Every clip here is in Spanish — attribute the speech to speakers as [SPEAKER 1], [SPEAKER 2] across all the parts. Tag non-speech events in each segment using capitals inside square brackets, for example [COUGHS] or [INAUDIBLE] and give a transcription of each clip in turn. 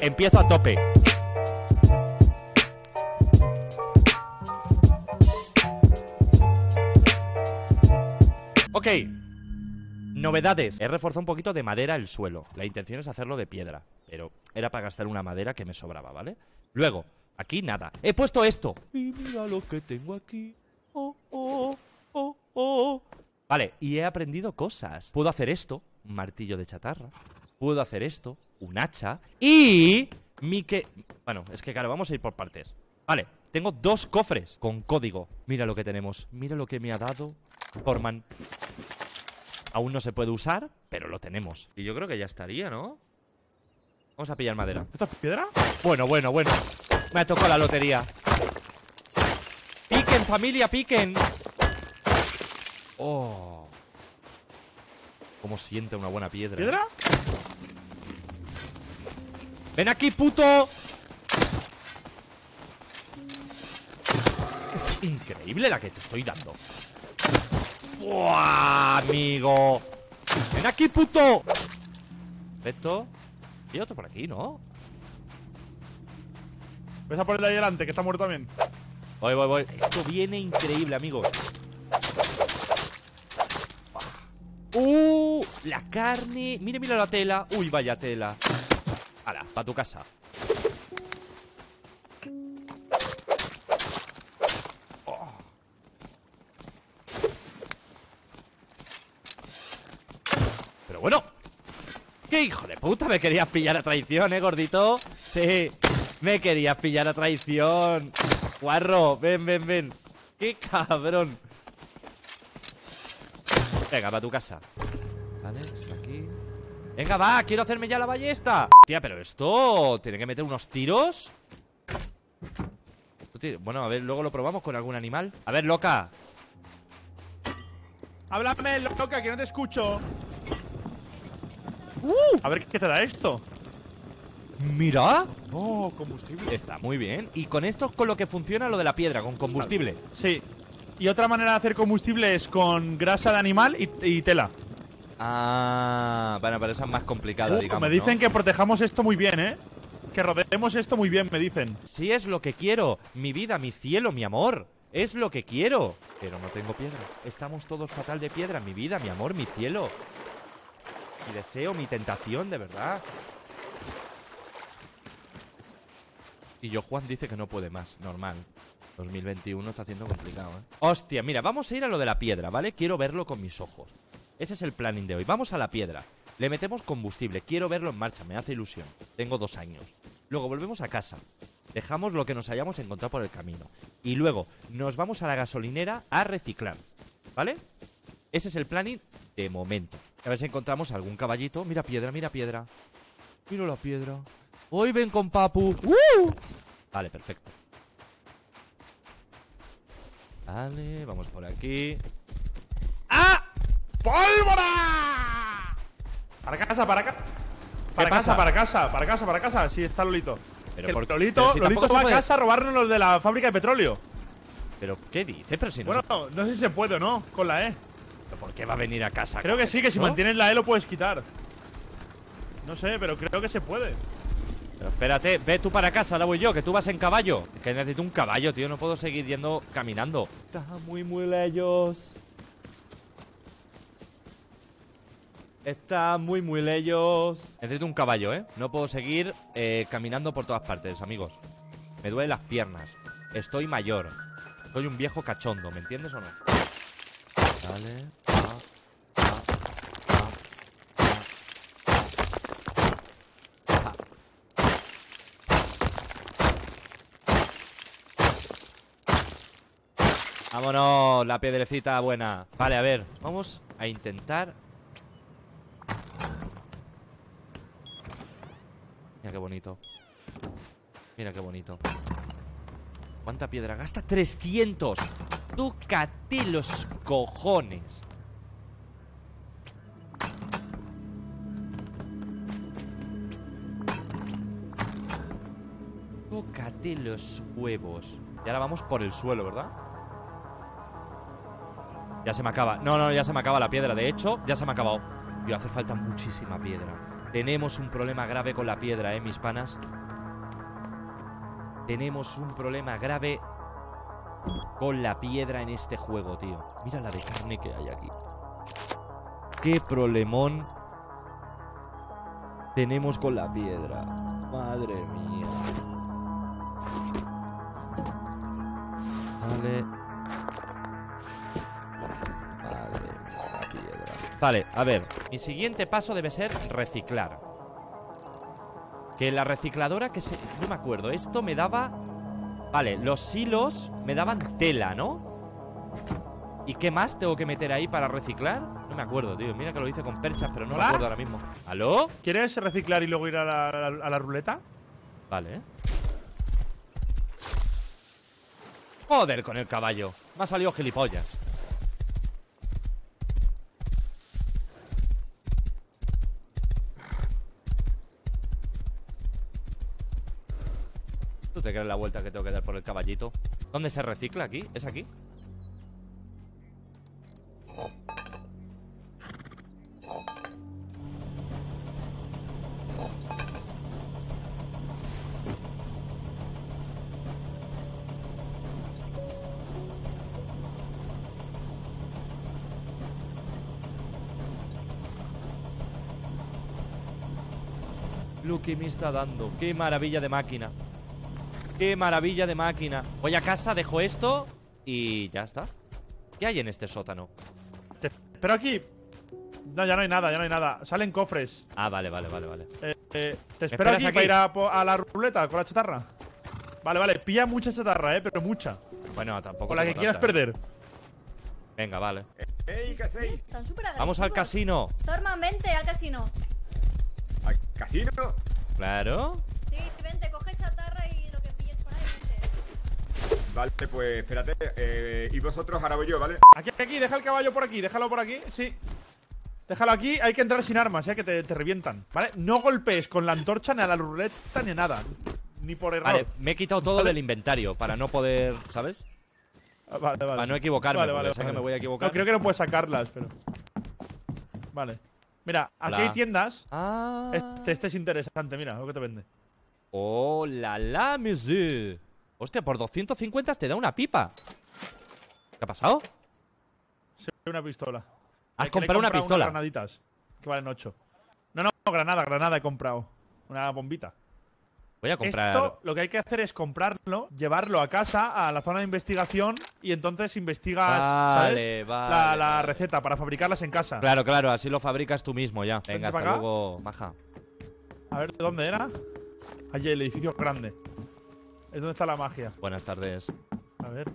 [SPEAKER 1] Empiezo a tope. Ok. Novedades. He reforzado un poquito de madera el suelo. La intención es hacerlo de piedra. Pero era para gastar una madera que me sobraba, ¿vale? Luego, aquí nada. He puesto esto. Y mira lo que tengo aquí. Oh, oh, oh, oh. Vale, y he aprendido cosas. Puedo hacer esto, un martillo de chatarra. Puedo hacer esto, un hacha. Y... Mi que... Bueno, es que claro, vamos a ir por partes. Vale, tengo dos cofres con código. Mira lo que tenemos. Mira lo que me ha dado Forman. Aún no se puede usar, pero lo tenemos. Y yo creo que ya estaría, ¿no? Vamos a pillar madera.
[SPEAKER 2] ¿Esta es piedra?
[SPEAKER 1] Bueno, bueno, bueno. Me ha tocado la lotería. Piquen, familia, piquen. Oh. Cómo siente una buena piedra.
[SPEAKER 2] ¿Piedra?
[SPEAKER 1] ¡Ven aquí, puto! Es increíble la que te estoy dando. ¡Buah, amigo! ¡Ven aquí, puto! Perfecto. Hay otro por aquí, ¿no?
[SPEAKER 2] Ves a por el de ahí delante, que está muerto también.
[SPEAKER 1] Voy, voy, voy. Esto viene increíble, amigos. ¡Uh! La carne. Mira, mira la tela. Uy, vaya tela. Para tu casa. Pero bueno. ¿Qué hijo de puta? Me querías pillar a traición, ¿eh, gordito? Sí, me querías pillar a traición. Guarro, ven, ven, ven. ¡Qué cabrón! Venga, para tu casa. Venga, va, quiero hacerme ya la ballesta. Tía, pero esto... ¿Tiene que meter unos tiros? Bueno, a ver, luego lo probamos con algún animal. A ver, loca.
[SPEAKER 2] Háblame, loca, que no te escucho. A ver qué te da esto.
[SPEAKER 1] Mira.
[SPEAKER 2] Oh, combustible.
[SPEAKER 1] Está muy bien. Y con esto es con lo que funciona lo de la piedra, con combustible.
[SPEAKER 2] Sí. Y otra manera de hacer combustible es con grasa de animal y, y tela.
[SPEAKER 1] Ah, bueno, pero esa es más complicada,
[SPEAKER 2] Uh,
[SPEAKER 1] digamos.
[SPEAKER 2] me dicen
[SPEAKER 1] ¿no?
[SPEAKER 2] que protejamos esto muy bien, ¿eh? Que rodeemos esto muy bien, me dicen.
[SPEAKER 1] Sí es lo que quiero. Mi vida, mi cielo, mi amor. Es lo que quiero. Pero no tengo piedra. Estamos todos fatal de piedra. Mi vida, mi amor, mi cielo. Mi deseo, mi tentación, de verdad. Y yo, Juan, dice que no puede más. Normal. 2021 está haciendo complicado, ¿eh? Hostia, mira, vamos a ir a lo de la piedra, ¿vale? Quiero verlo con mis ojos. Ese es el planning de hoy. Vamos a la piedra. Le metemos combustible. Quiero verlo en marcha. Me hace ilusión. Tengo dos años. Luego volvemos a casa. Dejamos lo que nos hayamos encontrado por el camino. Y luego nos vamos a la gasolinera a reciclar. ¿Vale? Ese es el planning de momento. A ver si encontramos algún caballito. Mira piedra, mira piedra. Mira la piedra. Hoy ven con Papu. ¡Uh! Vale, perfecto. Vale, vamos por aquí. ¡Ah!
[SPEAKER 2] ¡Pólvora! Para casa, para casa. Para
[SPEAKER 1] pasa?
[SPEAKER 2] casa, para casa, para casa, para casa. Sí, está Lolito.
[SPEAKER 1] Pero
[SPEAKER 2] Que
[SPEAKER 1] por-
[SPEAKER 2] Lolito,
[SPEAKER 1] pero si
[SPEAKER 2] Lolito va a casa a robarnos los de la fábrica de petróleo.
[SPEAKER 1] ¿Pero qué dice? Pero si no
[SPEAKER 2] Bueno,
[SPEAKER 1] se-
[SPEAKER 2] no sé si se puede o no, con la E.
[SPEAKER 1] ¿Pero ¿Por qué va a venir a casa?
[SPEAKER 2] Creo que sí, que si
[SPEAKER 1] ¿No?
[SPEAKER 2] mantienes la E lo puedes quitar. No sé, pero creo que se puede.
[SPEAKER 1] Pero espérate, ve tú para casa, ahora voy yo, que tú vas en caballo. Es que necesito un caballo, tío, no puedo seguir yendo caminando. Está muy, muy lejos. Está muy, muy lejos. Necesito un caballo, ¿eh? No puedo seguir eh, caminando por todas partes, amigos. Me duelen las piernas. Estoy mayor. Soy un viejo cachondo, ¿me entiendes o no? Vale. Ah, ah, ah, ah, ah. Vámonos, la piedrecita buena. Vale, a ver, vamos a intentar. Qué bonito. Mira qué bonito. ¿Cuánta piedra gasta? ¡300! ¡Tócate los cojones! Tócate los huevos. Y ahora vamos por el suelo, ¿verdad? Ya se me acaba. No, no, ya se me acaba la piedra. De hecho, ya se me ha acabado. Y hace falta muchísima piedra. Tenemos un problema grave con la piedra, ¿eh, mis panas? Tenemos un problema grave con la piedra en este juego, tío. Mira la de carne que hay aquí. Qué problemón tenemos con la piedra. Madre mía. Vale. Vale, a ver. Mi siguiente paso debe ser reciclar. Que la recicladora que se... No me acuerdo. Esto me daba... Vale, los hilos me daban tela, ¿no? ¿Y qué más tengo que meter ahí para reciclar? No me acuerdo, tío. Mira que lo hice con perchas, pero no me
[SPEAKER 2] ¿Hola?
[SPEAKER 1] acuerdo ahora mismo. ¿Aló?
[SPEAKER 2] ¿Quieres reciclar y luego ir a la, a la- a la ruleta?
[SPEAKER 1] Vale. Joder con el caballo. Me ha salido gilipollas. Te crees la vuelta que tengo que dar por el caballito? ¿Dónde se recicla aquí? ¿Es aquí? Lo me está dando. Qué maravilla de máquina. Qué maravilla de máquina. Voy a casa, dejo esto y ya está. ¿Qué hay en este sótano?
[SPEAKER 2] Te espero aquí. No, ya no hay nada, ya no hay nada. Salen cofres.
[SPEAKER 1] Ah, vale, vale, vale, vale.
[SPEAKER 2] Eh, eh, te espero aquí,
[SPEAKER 1] aquí?
[SPEAKER 2] para ir a, la ruleta con la chatarra. Vale, vale. Pilla mucha chatarra, eh, pero mucha.
[SPEAKER 1] Bueno, tampoco.
[SPEAKER 2] Con la que quieras
[SPEAKER 1] tanta, ¿eh?
[SPEAKER 2] perder.
[SPEAKER 1] Venga, vale.
[SPEAKER 3] ¡Ey, qué hacéis!
[SPEAKER 1] Vamos al casino.
[SPEAKER 4] Torman, vente al casino.
[SPEAKER 3] ¿Al casino?
[SPEAKER 1] Claro.
[SPEAKER 3] Vale, pues espérate. Eh, y vosotros, ahora voy yo, ¿vale?
[SPEAKER 2] Aquí, aquí, deja el caballo por aquí, déjalo por aquí, sí. Déjalo aquí, hay que entrar sin armas, ya que te, te revientan, ¿vale? No golpees con la antorcha ni a la ruleta ni a nada. Ni por error.
[SPEAKER 1] Vale, me he quitado todo
[SPEAKER 2] Vale.
[SPEAKER 1] del inventario para no poder, ¿sabes?
[SPEAKER 2] Ah, Vale, vale.
[SPEAKER 1] Para no equivocarme,
[SPEAKER 2] Vale, vale,
[SPEAKER 1] sé que me voy a equivocar.
[SPEAKER 2] No, creo que no puedes sacarlas, pero. Vale. Mira, aquí
[SPEAKER 1] Hola.
[SPEAKER 2] hay tiendas.
[SPEAKER 1] Ah.
[SPEAKER 2] Este, este es interesante, mira, lo que te vende.
[SPEAKER 1] Oh, la la, monsieur. Hostia, por 250 te da una pipa. ¿Qué ha pasado?
[SPEAKER 2] Se ve una pistola.
[SPEAKER 1] Has comprado una
[SPEAKER 2] unas
[SPEAKER 1] pistola.
[SPEAKER 2] granaditas, que valen 8. No, no, granada, granada he comprado. Una bombita.
[SPEAKER 1] Voy a comprar.
[SPEAKER 2] Esto lo que hay que hacer es comprarlo, llevarlo a casa, a la zona de investigación, y entonces investigas
[SPEAKER 1] Vale,
[SPEAKER 2] ¿sabes?
[SPEAKER 1] vale,
[SPEAKER 2] la, la
[SPEAKER 1] vale.
[SPEAKER 2] receta para fabricarlas en casa.
[SPEAKER 1] Claro, claro, así lo fabricas tú mismo ya. Venga, hasta luego, maja.
[SPEAKER 2] A ver, ¿de dónde era? Allí, el edificio grande. Es donde está la magia.
[SPEAKER 1] Buenas tardes.
[SPEAKER 2] A ver.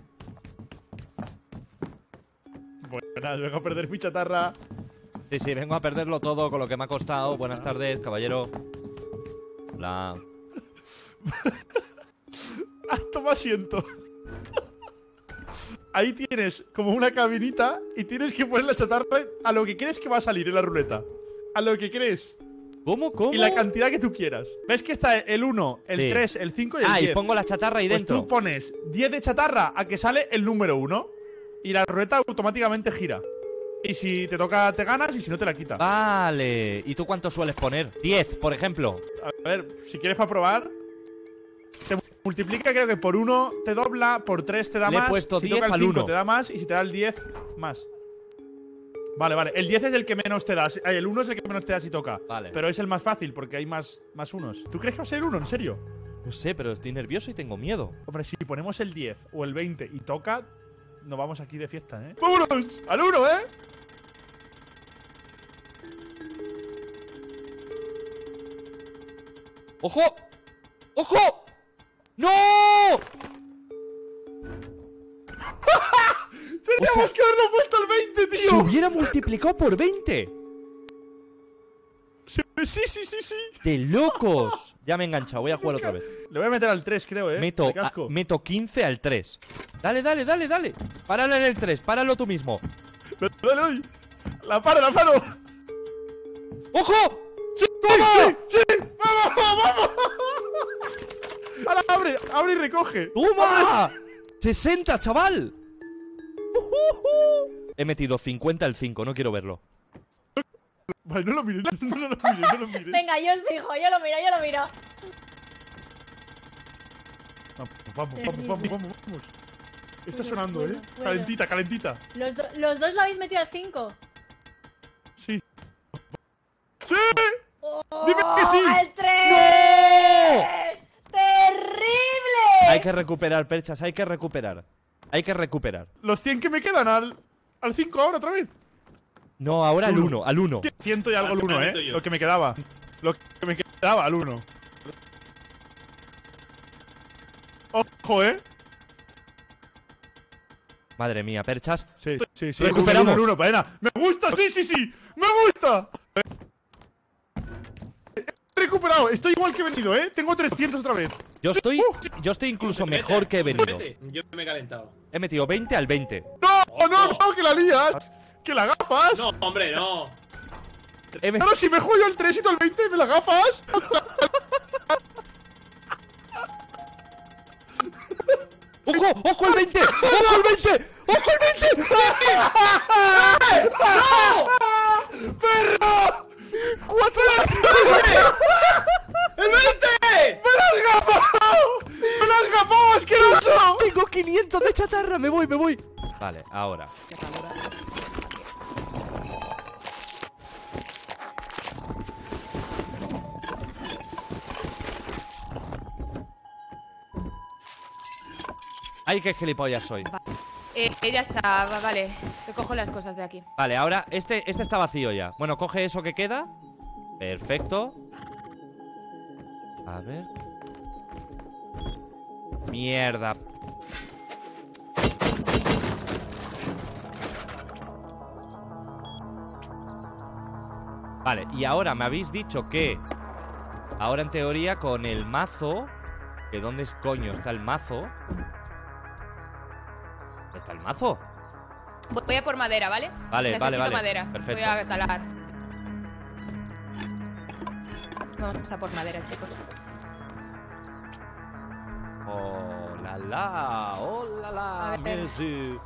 [SPEAKER 2] Buenas, vengo a perder mi chatarra.
[SPEAKER 1] Sí, sí, vengo a perderlo todo con lo que me ha costado. Buenas tardes, caballero. Hola. [LAUGHS]
[SPEAKER 2] Ah, toma asiento. Ahí tienes como una cabinita y tienes que poner la chatarra a lo que crees que va a salir en la ruleta. A lo que crees.
[SPEAKER 1] ¿Cómo, cómo?
[SPEAKER 2] Y la cantidad que tú quieras. ¿Ves que está el 1, el
[SPEAKER 1] Sí.
[SPEAKER 2] 3, el 5 y el
[SPEAKER 1] Ah,
[SPEAKER 2] 10?
[SPEAKER 1] y pongo la chatarra ahí
[SPEAKER 2] pues
[SPEAKER 1] dentro.
[SPEAKER 2] tú pones 10 de chatarra a que sale el número 1 y la ruleta automáticamente gira. Y si te toca, te ganas y si no, te la quita.
[SPEAKER 1] Vale. ¿Y tú cuánto sueles poner? 10, por ejemplo.
[SPEAKER 2] A ver, si quieres para probar. Se multiplica, creo que por 1 te dobla, por 3 te da
[SPEAKER 1] Le he
[SPEAKER 2] más.
[SPEAKER 1] puesto
[SPEAKER 2] si
[SPEAKER 1] 10
[SPEAKER 2] toca el
[SPEAKER 1] al
[SPEAKER 2] 5
[SPEAKER 1] uno.
[SPEAKER 2] te da más y si te da el 10, más. Vale, vale. El 10 es el que menos te da. Ay, El 1 es el que menos te da si toca.
[SPEAKER 1] Vale.
[SPEAKER 2] Pero es el más fácil porque hay más, más unos. ¿Tú crees que va a ser el 1, en serio?
[SPEAKER 1] No sé, pero estoy nervioso y tengo miedo.
[SPEAKER 2] Hombre, si ponemos el 10 o el 20 y toca, nos vamos aquí de fiesta, ¿eh? ¡Vámonos! ¡Al 1, eh!
[SPEAKER 1] ¡Ojo! ¡Ojo! ¡No! ¡Se hubiera multiplicado por 20!
[SPEAKER 2] Sí, sí, sí, sí, sí.
[SPEAKER 1] ¡De locos! Ya me he enganchado, voy a jugar otra vez.
[SPEAKER 2] Le voy a meter al 3, creo, ¿eh?
[SPEAKER 1] Meto,
[SPEAKER 2] casco.
[SPEAKER 1] a- meto 15 al 3. Dale, dale, dale, dale. Páralo en el 3, páralo tú mismo.
[SPEAKER 2] Dale, dale. ¡La paro, la paro!
[SPEAKER 1] ¡Ojo!
[SPEAKER 2] ¡Sí! ¡Sí! ¡Sí! ¡Vamos, vamos! ¡Ahora abre! ¡Abre y recoge!
[SPEAKER 1] ¡Toma! ¡60, chaval! Ujujú. He metido 50 al 5, no quiero verlo.
[SPEAKER 2] Vale, no lo mires, no, no lo mires, no lo mires. [LAUGHS]
[SPEAKER 4] Venga, yo os digo, yo lo miro, yo lo miro.
[SPEAKER 2] Vamos, vamos, vamos, vamos, vamos, vamos. Está
[SPEAKER 4] Bueno,
[SPEAKER 2] sonando,
[SPEAKER 4] bueno,
[SPEAKER 2] eh.
[SPEAKER 4] bueno.
[SPEAKER 2] Calentita, calentita.
[SPEAKER 4] Los, do- los dos lo habéis metido al 5.
[SPEAKER 2] Sí. ¡Sí! ¡Dime que sí!
[SPEAKER 4] ¡Al 3! ¡Terrible!
[SPEAKER 1] Hay que recuperar, perchas, hay que recuperar. Hay que recuperar.
[SPEAKER 2] Los 100 que me quedan al. Al 5 ahora otra vez.
[SPEAKER 1] No, ahora al
[SPEAKER 2] Uno.
[SPEAKER 1] 1, al 1.
[SPEAKER 2] Ciento y algo al 1,
[SPEAKER 5] me
[SPEAKER 2] eh. Lo que me quedaba. Lo que me quedaba al 1. Ojo, eh.
[SPEAKER 1] Madre mía, perchas.
[SPEAKER 2] Sí, sí, sí.
[SPEAKER 1] Recuperamos.
[SPEAKER 2] El 1, Paena. ¡Me gusta! ¡Sí, sí, sí! ¡Me gusta! He recuperado. Estoy igual que he venido, eh. Tengo 300 otra vez.
[SPEAKER 1] Yo estoy, yo estoy incluso mejor que he venido.
[SPEAKER 5] Yo me he calentado.
[SPEAKER 1] He metido 20 al 20.
[SPEAKER 2] ¡No! ¡No, no! ¡Que la lías! ¡Que la gafas!
[SPEAKER 5] No, hombre, no.
[SPEAKER 2] Claro, si me juego yo el 3 y tú el 20, ¿me la gafas?
[SPEAKER 1] ¡Ojo! ¡Ojo el 20! ¡Ojo el 20! ¡Ojo el 20!
[SPEAKER 2] ¡Perro!
[SPEAKER 1] ¡Cuatro!
[SPEAKER 5] ¡El 20!
[SPEAKER 2] ¡Me la has gafado! ¡Me la has gafado, asqueroso!
[SPEAKER 1] Tengo 500 de chatarra, me voy, me voy. Vale, ahora. Ay, qué gilipollas soy.
[SPEAKER 6] Eh, eh, ya está, va- vale. Te cojo las cosas de aquí.
[SPEAKER 1] Vale, ahora este, este está vacío ya. Bueno, coge eso que queda. Perfecto. A ver. Mierda. Vale, y ahora me habéis dicho que Ahora en teoría con el mazo ¿Que dónde es coño está el mazo? ¿Dónde ¿Está el mazo?
[SPEAKER 6] Voy a por madera, ¿vale?
[SPEAKER 1] Vale,
[SPEAKER 6] Necesito
[SPEAKER 1] vale, vale.
[SPEAKER 6] madera.
[SPEAKER 1] Perfecto.
[SPEAKER 6] Voy a talar. Vamos a por madera, chicos.
[SPEAKER 1] La oh la la,
[SPEAKER 6] ver.
[SPEAKER 1] monsieur.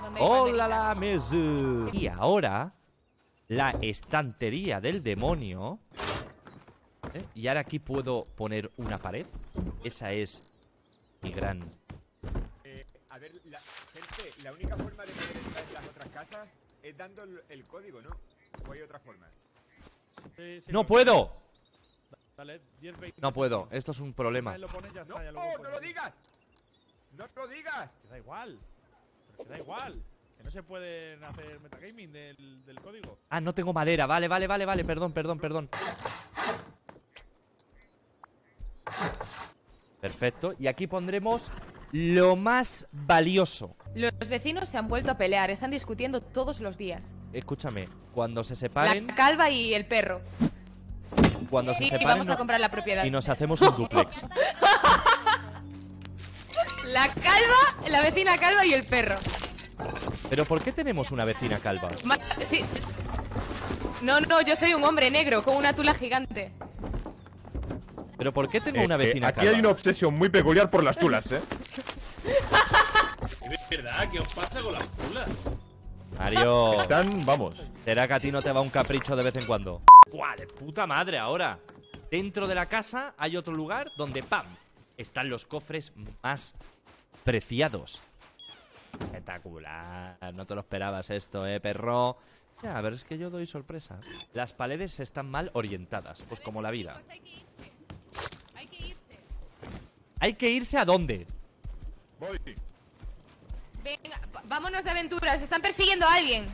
[SPEAKER 6] ¿Dónde hay
[SPEAKER 1] Oh la. Y ahora, la estantería del demonio. ¿eh? Y ahora aquí puedo poner una pared. Esa es mi gran.
[SPEAKER 3] Eh, a ver, la, gente, la única forma de poder entrar en las otras casas es dando el, el código, ¿no? ¿O hay otra forma?
[SPEAKER 1] ¡No puedo!
[SPEAKER 2] Dale, 10, 20.
[SPEAKER 1] No puedo, esto es un problema.
[SPEAKER 2] Lo pones, ya
[SPEAKER 3] ¡No!
[SPEAKER 2] está, ya luego
[SPEAKER 3] ¡Oh, no lo digas! ¡No lo digas!
[SPEAKER 2] Que da igual. Pero que da igual. Que no se pueden hacer metagaming del, del código.
[SPEAKER 1] Ah, no tengo madera. Vale, vale, vale, vale. Perdón, perdón, perdón. Perfecto. Y aquí pondremos lo más valioso.
[SPEAKER 6] Los vecinos se han vuelto a pelear. Están discutiendo todos los días.
[SPEAKER 1] Escúchame, cuando se
[SPEAKER 6] La
[SPEAKER 1] separen,
[SPEAKER 6] calva y el perro.
[SPEAKER 1] cuando se separen
[SPEAKER 6] vamos a comprar la propiedad.
[SPEAKER 1] y nos hacemos un duplex. [LAUGHS]
[SPEAKER 6] La calva, la vecina calva y el perro.
[SPEAKER 1] Pero ¿por qué tenemos una vecina calva?
[SPEAKER 6] Ma- sí, es- No, no, yo soy un hombre negro con una tula gigante.
[SPEAKER 1] Pero ¿por qué tengo
[SPEAKER 7] Eh,
[SPEAKER 1] una
[SPEAKER 7] eh,
[SPEAKER 1] vecina
[SPEAKER 7] aquí
[SPEAKER 1] calva?
[SPEAKER 7] hay una obsesión muy peculiar por las tulas, ¿eh?
[SPEAKER 5] Es verdad, ¿qué os pasa con las tulas?
[SPEAKER 1] Mario,
[SPEAKER 7] Están, vamos.
[SPEAKER 1] ¿será que a ti no te va un capricho de vez en cuando? ¡Buah, de puta madre ahora! Dentro de la casa hay otro lugar donde, ¡pam! Están los cofres más preciados. Espectacular. No te lo esperabas esto, ¿eh, perro? Ya, a ver, es que yo doy sorpresa. Las paredes están mal orientadas, pues como la vida.
[SPEAKER 6] Hay que irse. Hay que irse.
[SPEAKER 1] ¿Hay que irse a dónde?
[SPEAKER 7] Voy.
[SPEAKER 6] Venga, vámonos de aventuras. Están persiguiendo a alguien.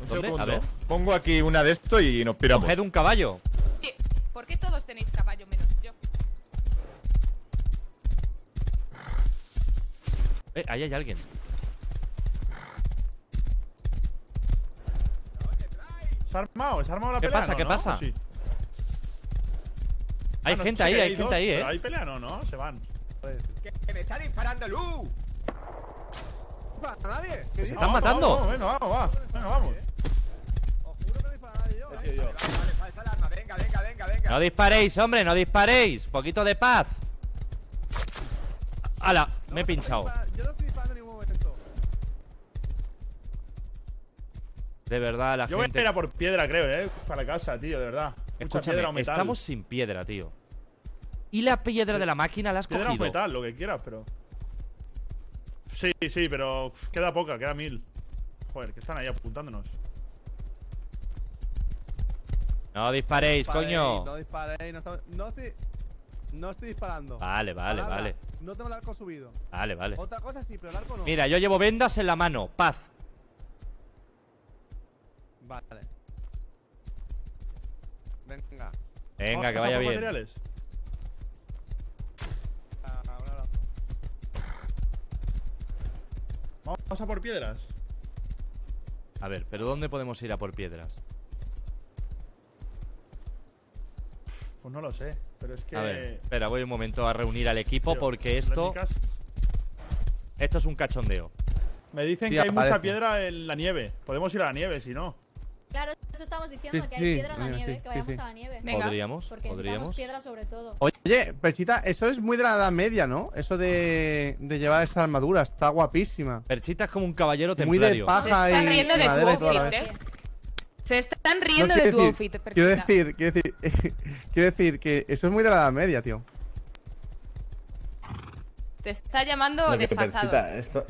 [SPEAKER 7] Un
[SPEAKER 1] ¿Dónde?
[SPEAKER 7] segundo.
[SPEAKER 1] A ver.
[SPEAKER 7] Pongo aquí una de esto y nos piramos.
[SPEAKER 1] Coged un caballo.
[SPEAKER 6] ¿Por qué todos tenéis caballo
[SPEAKER 1] Eh, ahí hay alguien.
[SPEAKER 2] ¿Se ha armado? ¿Se ha armado la
[SPEAKER 1] ¿Qué
[SPEAKER 2] pelea?
[SPEAKER 1] pasa?
[SPEAKER 2] No,
[SPEAKER 1] ¿Qué
[SPEAKER 2] ¿no?
[SPEAKER 1] pasa? Hay
[SPEAKER 2] Ah, no,
[SPEAKER 1] gente
[SPEAKER 2] sí
[SPEAKER 1] ahí, hay gente ahí,
[SPEAKER 2] pero
[SPEAKER 1] eh.
[SPEAKER 2] ¿Hay pelea? No, no, se van.
[SPEAKER 3] ¡Que, me está disparando Lu!
[SPEAKER 8] ¿A nadie?
[SPEAKER 1] Se están
[SPEAKER 2] Vamos,
[SPEAKER 1] matando.
[SPEAKER 2] Vamos, venga, vamos, va. Venga, vamos.
[SPEAKER 8] Os juro que no dispara nadie yo. ¿eh?
[SPEAKER 3] Vale, vale, falta el arma. Venga, venga, venga, venga.
[SPEAKER 1] No disparéis, hombre, no disparéis. Poquito de paz. ¡Hala!
[SPEAKER 8] No,
[SPEAKER 1] Me he
[SPEAKER 8] no
[SPEAKER 1] pinchado.
[SPEAKER 8] Yo no estoy disparando en ningún momento.
[SPEAKER 1] De verdad, la
[SPEAKER 2] Yo voy a
[SPEAKER 1] gente.
[SPEAKER 2] ir a por piedra, creo, eh. Para casa, tío, de verdad.
[SPEAKER 1] Escúchame,
[SPEAKER 2] piedra o metal.
[SPEAKER 1] estamos sin piedra, tío. Y la piedra de la máquina la has
[SPEAKER 2] Piedra o
[SPEAKER 1] cogido.
[SPEAKER 2] metal, lo que quieras, pero. Sí, sí, pero queda poca, queda mil. Joder, que están ahí apuntándonos.
[SPEAKER 1] No disparéis,
[SPEAKER 8] Disparéis,
[SPEAKER 1] coño.
[SPEAKER 8] No disparéis, no, estamos- no estoy. No estoy disparando.
[SPEAKER 1] Vale, vale,
[SPEAKER 8] Palabra,
[SPEAKER 1] vale.
[SPEAKER 8] No tengo el arco subido.
[SPEAKER 1] Vale, vale.
[SPEAKER 8] Otra cosa sí, pero el arco no.
[SPEAKER 1] Mira, yo llevo vendas en la mano. Paz.
[SPEAKER 8] Vale. Venga.
[SPEAKER 1] Venga, que vaya bien.
[SPEAKER 2] materiales.
[SPEAKER 8] Ah, un abrazo.
[SPEAKER 2] Vamos a por piedras.
[SPEAKER 1] A ver, pero ¿dónde podemos ir a por piedras?
[SPEAKER 2] Pues no lo sé, pero es que.
[SPEAKER 1] A ver, espera, voy un momento a reunir al equipo
[SPEAKER 2] tío,
[SPEAKER 1] porque esto, esto es un cachondeo.
[SPEAKER 2] Me dicen
[SPEAKER 8] Sí,
[SPEAKER 2] que hay mucha piedra en la nieve. Podemos ir a la nieve, si no.
[SPEAKER 4] Claro, eso estamos diciendo,
[SPEAKER 8] Sí,
[SPEAKER 4] que hay
[SPEAKER 8] sí,
[SPEAKER 4] piedra en la nieve,
[SPEAKER 8] sí,
[SPEAKER 4] que vayamos
[SPEAKER 8] sí.
[SPEAKER 4] a la nieve.
[SPEAKER 6] Venga.
[SPEAKER 1] Podríamos,
[SPEAKER 4] Porque
[SPEAKER 1] podríamos.
[SPEAKER 4] necesitamos piedra sobre todo.
[SPEAKER 8] Oye, Perchita, eso es muy de la Edad Media, ¿no? Eso de, de llevar esa armadura, está guapísima.
[SPEAKER 1] Perchita es como un caballero
[SPEAKER 8] Muy de
[SPEAKER 1] templario.
[SPEAKER 8] paja y
[SPEAKER 6] de
[SPEAKER 8] madera y toda la
[SPEAKER 6] outfit,
[SPEAKER 8] vez.
[SPEAKER 6] Se están
[SPEAKER 8] No,
[SPEAKER 6] riendo de
[SPEAKER 8] quiero
[SPEAKER 6] tu
[SPEAKER 8] decir-
[SPEAKER 6] outfit,
[SPEAKER 8] Quiero
[SPEAKER 6] Perchita.
[SPEAKER 8] decir, quiero decir, [LAUGHS] quiero decir que eso es muy de la Edad Media, tío.
[SPEAKER 6] Te está llamando desfasado.
[SPEAKER 9] Esto-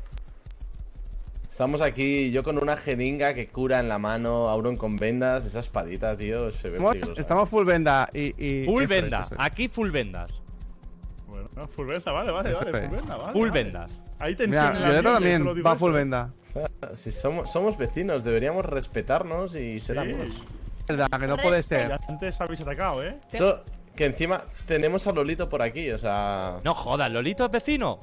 [SPEAKER 9] Estamos aquí, yo con una jeringa que cura en la mano, Auron con vendas, esa espadita, tío, se ve
[SPEAKER 8] Estamos, estamos full venda y. y
[SPEAKER 1] Full
[SPEAKER 8] es,
[SPEAKER 1] venda.
[SPEAKER 8] es.
[SPEAKER 1] Aquí full vendas.
[SPEAKER 2] Bueno, full venda, vale, vale, vale. Full venda, vale.
[SPEAKER 1] Full
[SPEAKER 2] vale.
[SPEAKER 1] vendas.
[SPEAKER 8] Mira, Violeta
[SPEAKER 2] piel, te lo
[SPEAKER 8] también va full venda. [LAUGHS]
[SPEAKER 9] Si somos, somos vecinos, deberíamos respetarnos y ser
[SPEAKER 2] Sí.
[SPEAKER 9] amigos.
[SPEAKER 8] Verdad, que no puede
[SPEAKER 2] Ya
[SPEAKER 8] ser.
[SPEAKER 2] antes habéis atacado, ¿eh?
[SPEAKER 9] Que encima tenemos a Lolito por aquí, o sea...
[SPEAKER 1] No jodas, Lolito es vecino.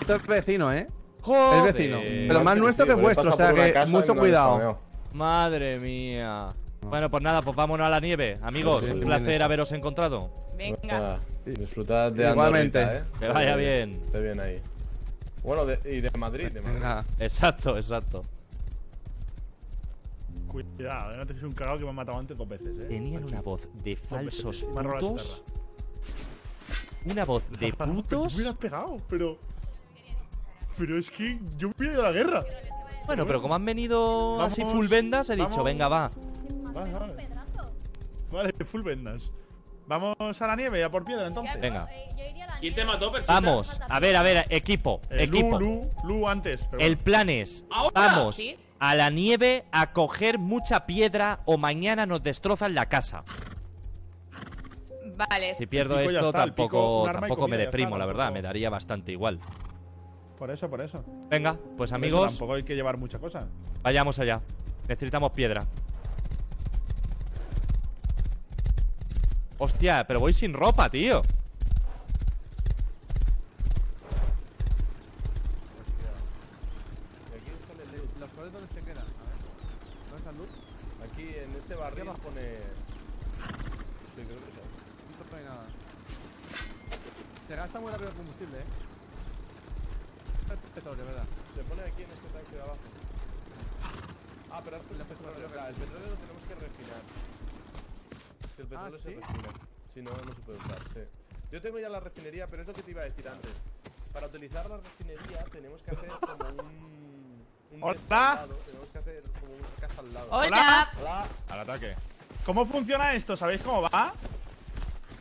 [SPEAKER 8] Esto es vecino, ¿eh?
[SPEAKER 1] Joder.
[SPEAKER 8] Es vecino. Pero más nuestro
[SPEAKER 9] sí,
[SPEAKER 8] que vuestro, o sea que mucho
[SPEAKER 9] no
[SPEAKER 8] cuidado.
[SPEAKER 1] Madre mía. Bueno, pues nada, pues vámonos a la nieve. Amigos,
[SPEAKER 9] Sí,
[SPEAKER 1] un placer haberos encontrado.
[SPEAKER 6] Venga.
[SPEAKER 9] Ah, Disfrutad de
[SPEAKER 8] Igualmente.
[SPEAKER 9] Andorrita, ¿eh?
[SPEAKER 1] Que vaya bien.
[SPEAKER 9] Esté bien ahí. Bueno, de- y de Madrid, de Madrid.
[SPEAKER 8] Venga.
[SPEAKER 1] Exacto, exacto.
[SPEAKER 2] Cuidado, eh, no te un cagado que me han matado antes dos veces, ¿eh?
[SPEAKER 1] Tenían una voz de falsos
[SPEAKER 2] la
[SPEAKER 1] putos. Una voz de [LAUGHS] putos.
[SPEAKER 2] me hubieras pegado, pero. Pero es que yo me hubiera ido a la guerra.
[SPEAKER 1] Bueno, pero como han venido así full vendas, he dicho,
[SPEAKER 2] vamos.
[SPEAKER 1] venga, va.
[SPEAKER 2] Vale, vale. Vale, full vendas. Vamos a la nieve, a por piedra entonces.
[SPEAKER 1] Venga.
[SPEAKER 4] Eh,
[SPEAKER 5] ¿Quién te mató?
[SPEAKER 1] Vamos. A ver, a ver, equipo.
[SPEAKER 2] Eh,
[SPEAKER 1] Equipo.
[SPEAKER 2] Lu, Lu, Lu antes. Pero
[SPEAKER 1] El
[SPEAKER 2] bueno.
[SPEAKER 1] plan es,
[SPEAKER 5] ¿Ahora?
[SPEAKER 1] vamos
[SPEAKER 6] ¿Sí?
[SPEAKER 1] a la nieve a coger mucha piedra o mañana nos destrozan la casa.
[SPEAKER 6] Vale.
[SPEAKER 1] Si pierdo esto,
[SPEAKER 2] está, el pico,
[SPEAKER 1] tampoco, tampoco me deprimo,
[SPEAKER 2] está,
[SPEAKER 1] la verdad.
[SPEAKER 2] tampoco-
[SPEAKER 1] Me daría bastante igual.
[SPEAKER 2] Por eso, por eso.
[SPEAKER 1] Venga, pues
[SPEAKER 2] eso
[SPEAKER 1] amigos,
[SPEAKER 2] Tampoco hay que llevar mucha cosa.
[SPEAKER 1] vayamos allá. Necesitamos piedra. Hostia, pero voy sin ropa, tío.
[SPEAKER 9] Y aquí sale luz.
[SPEAKER 8] ¿Los colores dónde se quedan? A ver. ¿Dónde está luz?
[SPEAKER 9] Aquí en este barril
[SPEAKER 8] abajo.
[SPEAKER 9] pone... Sí, creo que sí.
[SPEAKER 8] No hay nada. Se gasta muy rápido el combustible, ¿eh? Es petróleo, ¿verdad?
[SPEAKER 9] Se pone aquí en este tanque de abajo. Ah, pero es el petróleo. claro, el petróleo lo tenemos que refinar. Si el petróleo se
[SPEAKER 8] ¿sí?
[SPEAKER 9] refina. Si no, no se puede usar, sí. Yo tengo ya la refinería, pero es lo que te iba a decir antes. Para utilizar la refinería tenemos que hacer como un... un
[SPEAKER 2] Hola.
[SPEAKER 9] Tenemos que hacer como una casa al lado.
[SPEAKER 6] Hola.
[SPEAKER 9] Hola.
[SPEAKER 7] Al ataque.
[SPEAKER 2] ¿Cómo funciona esto? ¿Sabéis cómo va?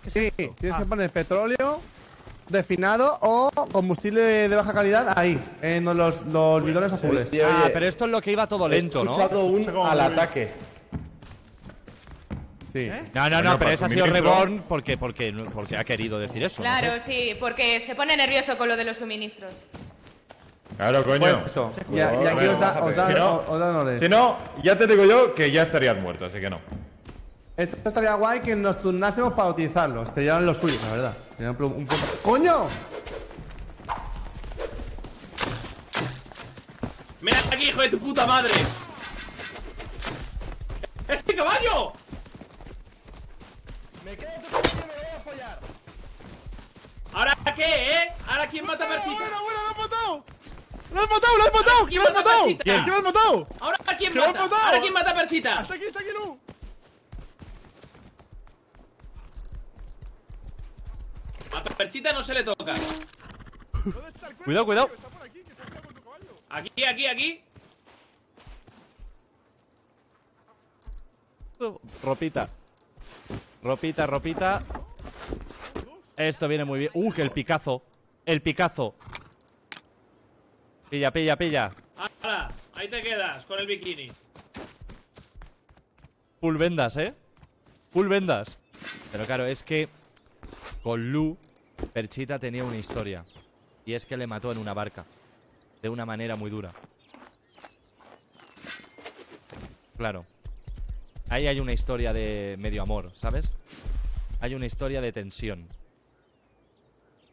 [SPEAKER 8] Sí, tienes
[SPEAKER 2] Ah.
[SPEAKER 8] que poner petróleo refinado o combustible de baja calidad ahí, en los, los bidones azules.
[SPEAKER 9] Oye,
[SPEAKER 1] Ah, pero esto es lo que iba todo lento,
[SPEAKER 9] He
[SPEAKER 1] ¿no?
[SPEAKER 9] escuchado un
[SPEAKER 2] Escucha cómo
[SPEAKER 9] al ataque.
[SPEAKER 8] Sí.
[SPEAKER 2] ¿Eh?
[SPEAKER 1] No, no,
[SPEAKER 7] Bueno,
[SPEAKER 1] no, pero ese ha sido Reborn porque, porque, porque ha querido decir eso. no sé.
[SPEAKER 6] Claro, sí, porque se pone nervioso con lo de los suministros.
[SPEAKER 7] Claro, coño.
[SPEAKER 8] Bueno, eso. Y, y aquí
[SPEAKER 9] Bueno,
[SPEAKER 8] os da, os da,
[SPEAKER 7] si no-
[SPEAKER 8] os da.
[SPEAKER 7] Si no, ya te digo yo que ya estarías muerto, así que no.
[SPEAKER 8] Esto estaría guay que nos turnásemos para utilizarlos. Serían los suyos, la verdad. Sería un, un ¡Coño!
[SPEAKER 5] ¡Ven aquí, hijo de tu puta madre! ¡Este caballo!
[SPEAKER 9] Me quedo tu coño, me voy a follar.
[SPEAKER 5] ¿Ahora qué, eh? ¿Ahora quién mata a Perchita?
[SPEAKER 2] ¡Bueno, bueno, lo has matado! ¡Lo has matado, lo has matado!
[SPEAKER 5] ¿Quién
[SPEAKER 2] ¿Quién lo has
[SPEAKER 5] mata
[SPEAKER 2] matado? ¿Quién lo has matado?
[SPEAKER 5] ¿Ahora quién
[SPEAKER 2] ¡Que lo has
[SPEAKER 5] mata?
[SPEAKER 2] matado!
[SPEAKER 5] ¿Ahora quién mata a Perchita?
[SPEAKER 2] ¡Hasta aquí, está aquí, Lu!
[SPEAKER 5] A Perchita no se le toca.
[SPEAKER 2] ¿Dónde está el cuerpo?
[SPEAKER 1] Cuidado, cuidado.
[SPEAKER 2] Está por aquí, que está tirado con tu caballo.
[SPEAKER 5] Aquí, aquí, aquí.
[SPEAKER 1] Ropita. Ropita, ropita. Esto viene muy bien. Uh, que el picazo. El picazo. Pilla, pilla, pilla.
[SPEAKER 5] ¡Hala! Ahí te quedas con el bikini.
[SPEAKER 1] Full vendas, ¿eh? Full vendas. Pero claro, es que con Lu, Perchita tenía una historia. Y es que le mató en una barca. De una manera muy dura. Claro. Ahí hay una historia de medio amor, ¿sabes? Hay una historia de tensión.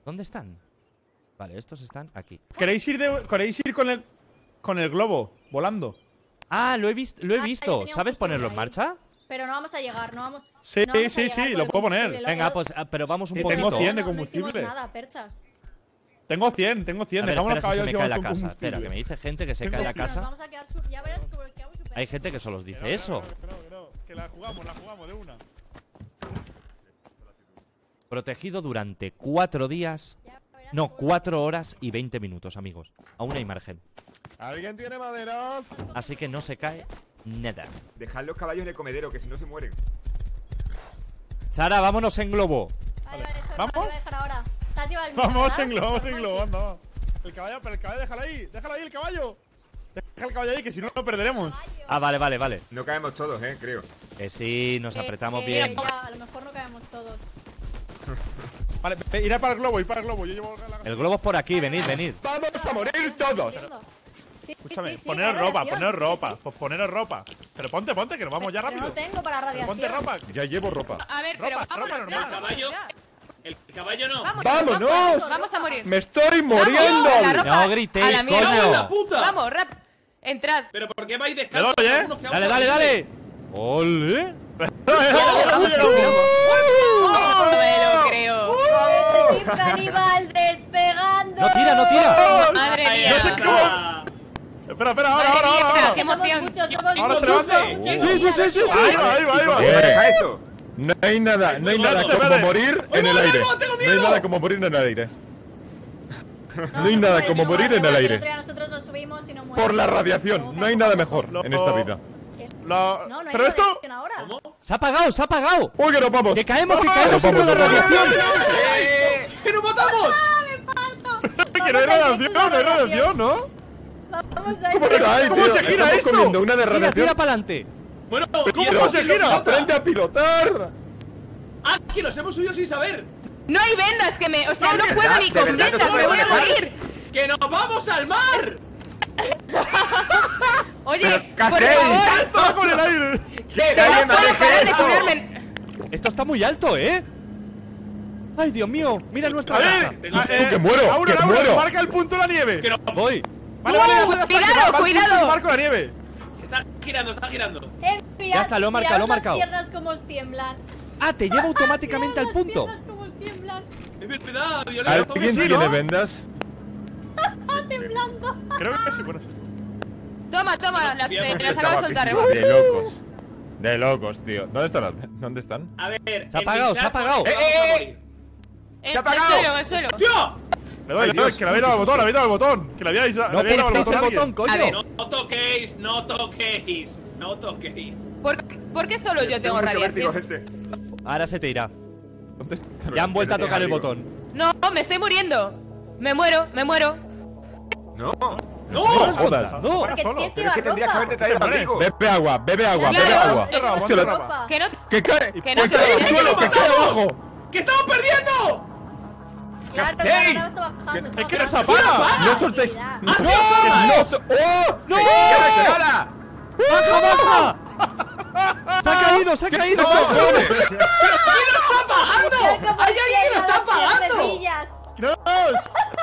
[SPEAKER 1] ¿Dónde están? Vale, estos están aquí.
[SPEAKER 2] ¿Queréis ir, de- ¿Queréis ir con el con el globo volando?
[SPEAKER 1] Ah, lo he, visto, lo he
[SPEAKER 4] Ah,
[SPEAKER 1] visto. ¿Sabes ponerlo en
[SPEAKER 4] ahí.
[SPEAKER 1] marcha?
[SPEAKER 4] Pero no vamos a llegar, no vamos.
[SPEAKER 2] Sí,
[SPEAKER 4] no vamos
[SPEAKER 2] sí, sí, lo puedo poner.
[SPEAKER 4] combustible,
[SPEAKER 1] Venga, pues, ah, pero vamos un
[SPEAKER 2] Sí,
[SPEAKER 1] poquito.
[SPEAKER 2] tengo 100 de
[SPEAKER 4] No, no
[SPEAKER 2] combustible.
[SPEAKER 4] nada, perchas.
[SPEAKER 2] Tengo 100, tengo 100.
[SPEAKER 1] A ver, espera se me cae la casa.
[SPEAKER 2] combustible.
[SPEAKER 1] Espera, que me dice gente que se
[SPEAKER 2] Tengo
[SPEAKER 1] cae la casa.
[SPEAKER 4] vamos a quedar su- Ya verás súper.
[SPEAKER 1] Hay gente que solo os
[SPEAKER 2] Que no,
[SPEAKER 1] dice
[SPEAKER 2] que
[SPEAKER 1] eso.
[SPEAKER 2] no, que no, que la jugamos, la jugamos de una.
[SPEAKER 1] Protegido durante cuatro días. No, cuatro horas y 20 minutos, amigos. Aún hay margen.
[SPEAKER 9] ¿Alguien tiene maderas?
[SPEAKER 1] Así que no se cae nada.
[SPEAKER 3] Dejad los caballos en el comedero, que si no se mueren.
[SPEAKER 1] Sara, vámonos en globo.
[SPEAKER 4] Vale, vale, esto
[SPEAKER 2] ¿Vamos?
[SPEAKER 4] lo voy a dejar ahora. ¿Te has llevado el mío,
[SPEAKER 2] Vamos
[SPEAKER 4] verdad?
[SPEAKER 2] en globo, vamos en globo, anda. El caballo, pero el caballo déjalo ahí, déjalo ahí el caballo. Deja el caballo ahí, que si no lo perderemos.
[SPEAKER 1] Ah, vale, vale, vale.
[SPEAKER 3] No caemos todos, eh, creo.
[SPEAKER 1] Que sí, nos apretamos bien.
[SPEAKER 4] Ya, a lo mejor no caemos todos. [LAUGHS]
[SPEAKER 2] Vale, ve, iré para el globo, ir para el globo. Yo llevo la
[SPEAKER 1] El globo es por aquí, venid, venid.
[SPEAKER 9] ¡Vamos a morir todos!
[SPEAKER 4] Sí,
[SPEAKER 2] Escúchame,
[SPEAKER 4] sí, sí,
[SPEAKER 2] poneros ropa,
[SPEAKER 4] radiación,
[SPEAKER 2] poneros
[SPEAKER 4] sí,
[SPEAKER 2] ropa,
[SPEAKER 4] sí.
[SPEAKER 2] pues poneros ropa. Pero ponte, ponte, que nos vamos ya
[SPEAKER 4] Pero
[SPEAKER 2] rápido.
[SPEAKER 4] no tengo para
[SPEAKER 2] Pero
[SPEAKER 4] radiación.
[SPEAKER 2] ponte ropa.
[SPEAKER 9] Ya llevo ropa.
[SPEAKER 6] A ver, pero
[SPEAKER 2] Ropa,
[SPEAKER 6] vámonos
[SPEAKER 2] ropa
[SPEAKER 6] ya,
[SPEAKER 2] normal.
[SPEAKER 6] vámonos
[SPEAKER 5] Caballo.
[SPEAKER 6] ya.
[SPEAKER 5] El caballo no.
[SPEAKER 6] Vamos,
[SPEAKER 9] ¡Vámonos!
[SPEAKER 6] Vamos a morir.
[SPEAKER 9] ¡Me estoy muriendo!
[SPEAKER 6] a la ropa.
[SPEAKER 1] No gritéis,
[SPEAKER 6] a la mierda.
[SPEAKER 1] coño.
[SPEAKER 5] ¡Cago en la puta!
[SPEAKER 6] Vamos, rap. Entrad.
[SPEAKER 5] ¿Pero por qué vais descalzos?
[SPEAKER 2] doy, ¿eh?
[SPEAKER 1] Dale, dale,
[SPEAKER 5] a
[SPEAKER 1] dale. ¡Ole! [LAUGHS] [LAUGHS]
[SPEAKER 6] No me lo creo.
[SPEAKER 4] ¡Decir caníbal despegando!
[SPEAKER 1] ¡No tira, no tira!
[SPEAKER 6] Madre mía.
[SPEAKER 2] No sé
[SPEAKER 5] está.
[SPEAKER 2] cómo- Espera, espera, ahora, ahora, ahora.
[SPEAKER 6] Qué emoción.
[SPEAKER 2] se levanta.
[SPEAKER 1] Sí, sí, sí, sí, sí.
[SPEAKER 2] Ahí va, ahí va, ahí va.
[SPEAKER 9] No hay nada, no hay
[SPEAKER 5] Ay,
[SPEAKER 9] nada como morir
[SPEAKER 5] ¡Ay,
[SPEAKER 9] en el aire.
[SPEAKER 5] no,
[SPEAKER 9] hay
[SPEAKER 5] miedo!
[SPEAKER 9] nada como morir en el aire.
[SPEAKER 4] No,
[SPEAKER 9] No hay nada como morir en el aire.
[SPEAKER 4] otro día Nosotros nos subimos y no muere.
[SPEAKER 9] Por la radiación, no hay nada mejor en esta vida.
[SPEAKER 2] Lo-
[SPEAKER 4] No, no hay
[SPEAKER 2] Pero esto.
[SPEAKER 4] ahora.
[SPEAKER 5] ¿Cómo?
[SPEAKER 1] ¡Se ha apagado, se ha apagado!
[SPEAKER 9] ¡Uy, que nos vamos!
[SPEAKER 1] ¡Que caemos, que caemos sobre la radiación!
[SPEAKER 5] ¡Que nos matamos!
[SPEAKER 2] Que no hay radiación, no hay radiación, ¿no?
[SPEAKER 4] Vamos a
[SPEAKER 9] ¿Cómo
[SPEAKER 4] ir.
[SPEAKER 2] ¿Cómo
[SPEAKER 9] tío?
[SPEAKER 2] se gira esto?
[SPEAKER 9] comiendo una de radiación.
[SPEAKER 1] tira para adelante.
[SPEAKER 5] Bueno,
[SPEAKER 2] ¿Cómo se gira?
[SPEAKER 9] ¡Aprende a pilotar!
[SPEAKER 5] ¡Ah, que los hemos subido sin saber!
[SPEAKER 6] No hay vendas que me. O sea, no
[SPEAKER 3] de
[SPEAKER 6] puedo ni
[SPEAKER 3] no
[SPEAKER 6] me voy a morir.
[SPEAKER 5] ¡Que nos vamos al mar! [LAUGHS]
[SPEAKER 6] Oye,
[SPEAKER 3] ¿qué
[SPEAKER 6] por favor.
[SPEAKER 2] Estaba con el aire.
[SPEAKER 3] ¿Qué?
[SPEAKER 6] Que
[SPEAKER 3] ¡Alguien
[SPEAKER 6] no parar de
[SPEAKER 3] esto!
[SPEAKER 6] curarme.
[SPEAKER 1] Esto está muy alto, ¿eh? ¡Ay, Dios mío! ¡Mira nuestra casa!
[SPEAKER 2] ah,
[SPEAKER 9] que muero,
[SPEAKER 2] Aura,
[SPEAKER 9] que muero.
[SPEAKER 2] marca el punto de la nieve.
[SPEAKER 5] ¡Que nos
[SPEAKER 1] Voy.
[SPEAKER 2] Vale, vale,
[SPEAKER 6] Uh, cuidado, cuidado.
[SPEAKER 2] Marco la nieve.
[SPEAKER 5] Está girando, está girando.
[SPEAKER 4] Eh, mirad,
[SPEAKER 1] Ya está, lo he marcado, lo he marcado.
[SPEAKER 4] las piernas como os tiemblan.
[SPEAKER 1] ¡Ah, te lleva automáticamente al punto!
[SPEAKER 4] Tiemblan.
[SPEAKER 5] Es verdad, Violeta,
[SPEAKER 9] ¿Alguien
[SPEAKER 2] sí,
[SPEAKER 9] tiene
[SPEAKER 2] ¿no?
[SPEAKER 9] vendas? [LAUGHS]
[SPEAKER 4] Temblando.
[SPEAKER 2] Creo que sí, bueno. sí.
[SPEAKER 6] Toma, toma, las, eh,
[SPEAKER 5] porque
[SPEAKER 6] las acabo de soltar.
[SPEAKER 9] De locos. De locos, tío. ¿Dónde están? las- ¿Dónde están?
[SPEAKER 5] A ver,
[SPEAKER 1] Se ha apagado, se ha apagado.
[SPEAKER 3] ¡Eh, eh.
[SPEAKER 6] En
[SPEAKER 3] ¡Se ha
[SPEAKER 6] el
[SPEAKER 3] apagado!
[SPEAKER 6] suelo, en el suelo.
[SPEAKER 5] ¡Tío!
[SPEAKER 2] Le doy,
[SPEAKER 9] Ay,
[SPEAKER 2] le doy,
[SPEAKER 9] Dios,
[SPEAKER 2] que le habéis dado al botón, le habéis dado al botón. Que le
[SPEAKER 1] ¡No
[SPEAKER 2] habéis dado al
[SPEAKER 1] pulséis el
[SPEAKER 2] a alguien.
[SPEAKER 1] botón, coño!
[SPEAKER 5] No toquéis, no toquéis, no toquéis.
[SPEAKER 6] ¿Por, ¿Por qué solo yo tengo radiación?
[SPEAKER 1] Ahora se te irá. Ya han vuelto a
[SPEAKER 3] no
[SPEAKER 1] tocar el botón.
[SPEAKER 6] No, me estoy muriendo. Me muero, me muero.
[SPEAKER 3] No.
[SPEAKER 5] ¡No!
[SPEAKER 9] Jodas.
[SPEAKER 1] ¡No!
[SPEAKER 4] Porque
[SPEAKER 2] solo.
[SPEAKER 4] tienes que
[SPEAKER 3] Pero es
[SPEAKER 4] llevar
[SPEAKER 3] que tendrías que
[SPEAKER 4] ropa.
[SPEAKER 3] haberte traído abrigo.
[SPEAKER 9] Bebe agua, bebe agua,
[SPEAKER 6] Claro,
[SPEAKER 9] bebe agua.
[SPEAKER 2] ropa.
[SPEAKER 6] Que no.
[SPEAKER 9] ¡Que cae!
[SPEAKER 6] Que
[SPEAKER 9] ¡Que
[SPEAKER 6] no,
[SPEAKER 9] cae
[SPEAKER 6] que
[SPEAKER 9] al
[SPEAKER 6] no,
[SPEAKER 9] suelo!
[SPEAKER 5] que
[SPEAKER 9] ¡Que
[SPEAKER 5] no.
[SPEAKER 9] cae abajo!
[SPEAKER 5] ¡Que estamos perdiendo!
[SPEAKER 4] Claro,
[SPEAKER 2] ¡Ey! Es que nos
[SPEAKER 4] bajando.
[SPEAKER 2] apaga.
[SPEAKER 9] ¡No soltéis! ¡No!
[SPEAKER 5] ¡Ah,
[SPEAKER 9] ¡No! ¡Oh!
[SPEAKER 1] ¡No! ¡Baja, baja! ¡Se ha caído, se ha caído!
[SPEAKER 9] ¡Cojones!
[SPEAKER 5] ¿Quién lo está pagando? ¡Hay alguien que lo está pagando!
[SPEAKER 2] ¡Dios!